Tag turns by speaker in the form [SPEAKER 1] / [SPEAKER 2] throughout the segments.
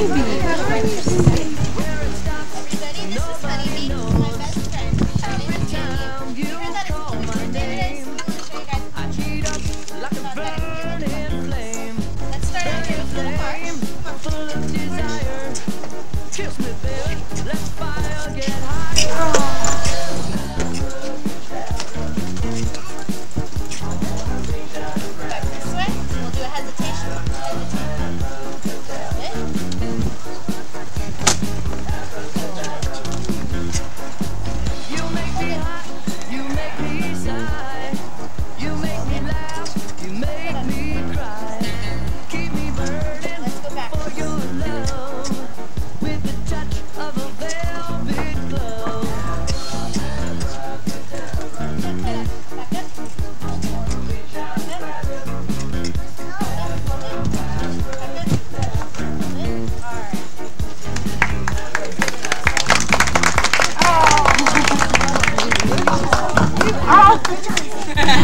[SPEAKER 1] Ой,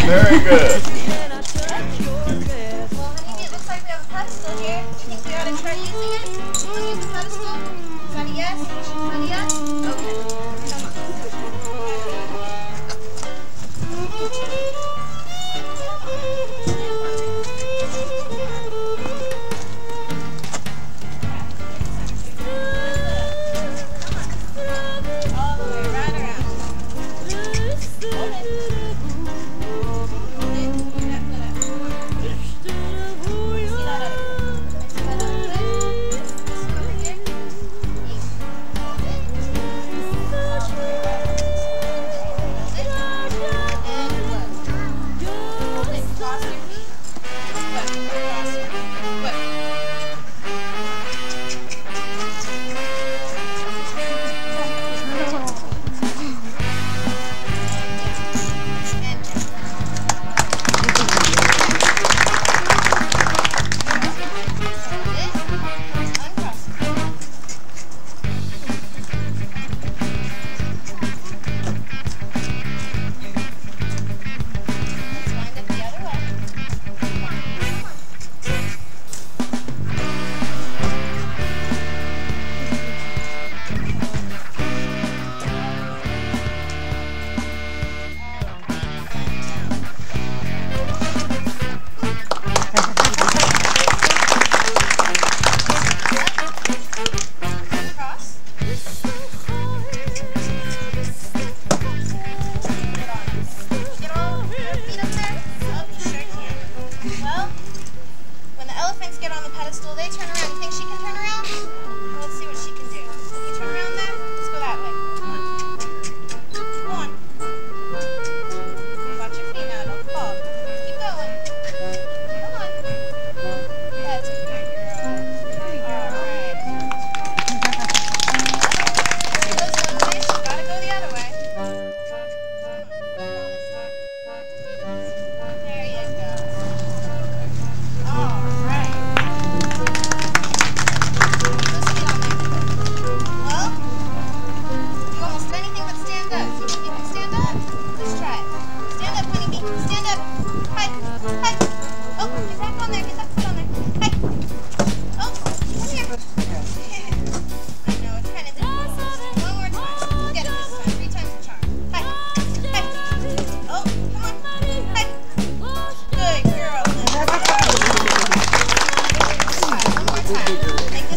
[SPEAKER 1] Very good.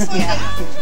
[SPEAKER 1] Time.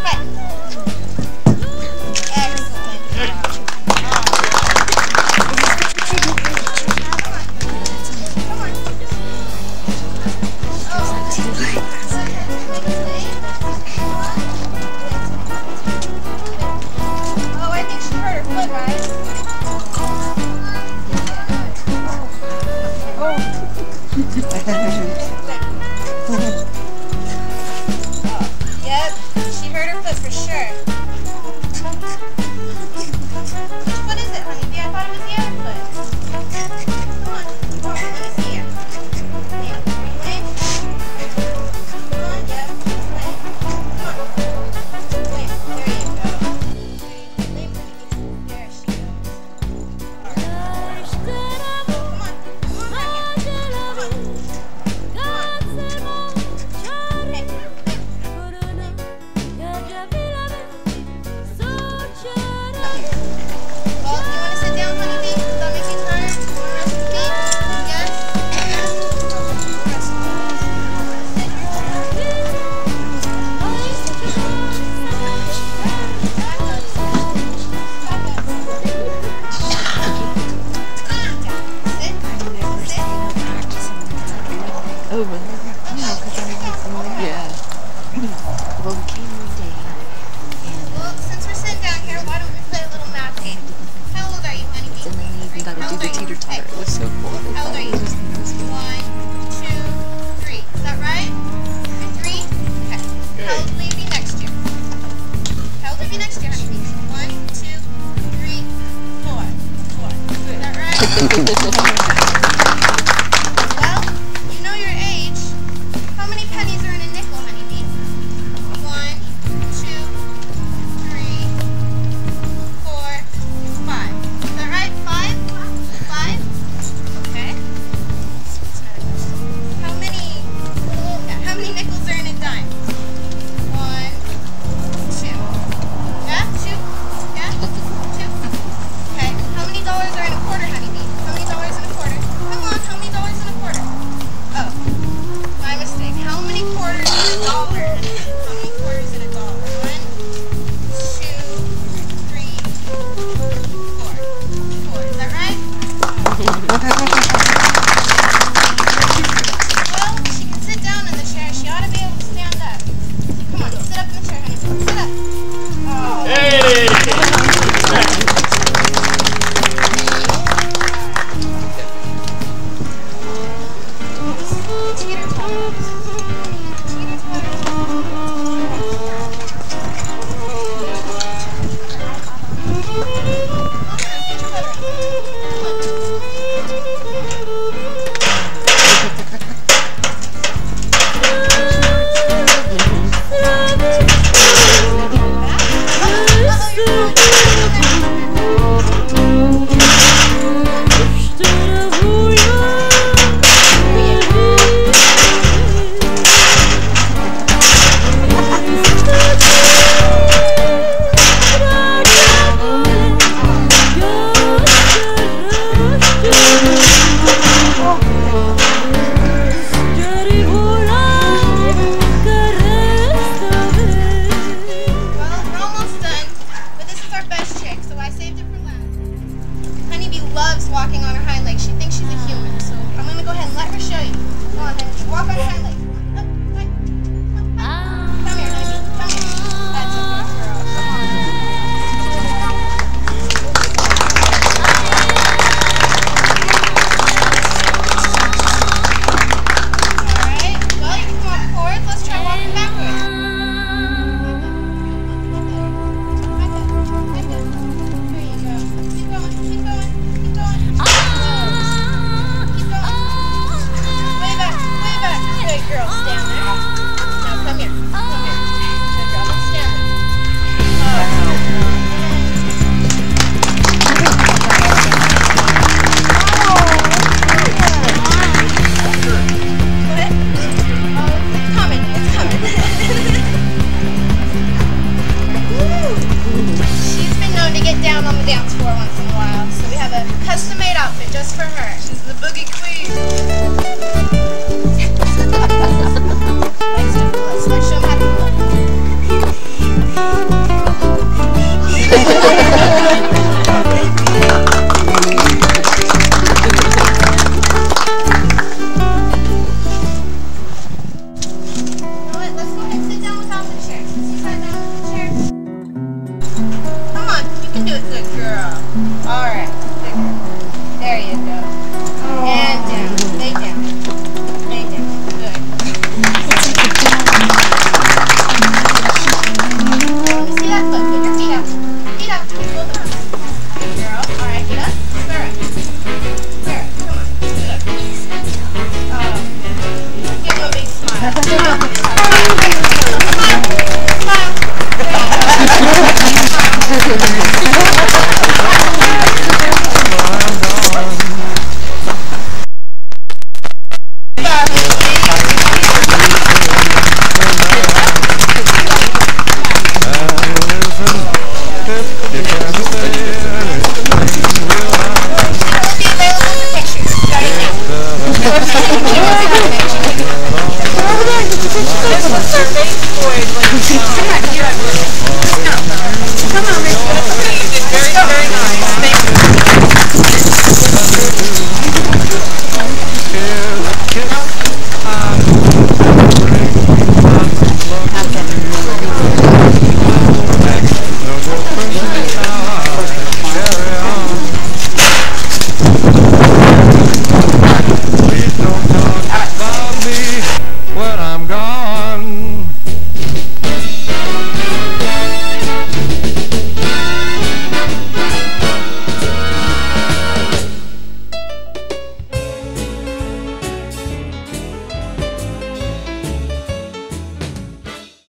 [SPEAKER 1] best chick, so I saved it for last. Honey Bee loves walking on her hind legs. She thinks she's a human, so I'm gonna go ahead and let her show you. Come on. Walk on her hind legs. for her. She's the boogie queen. ます。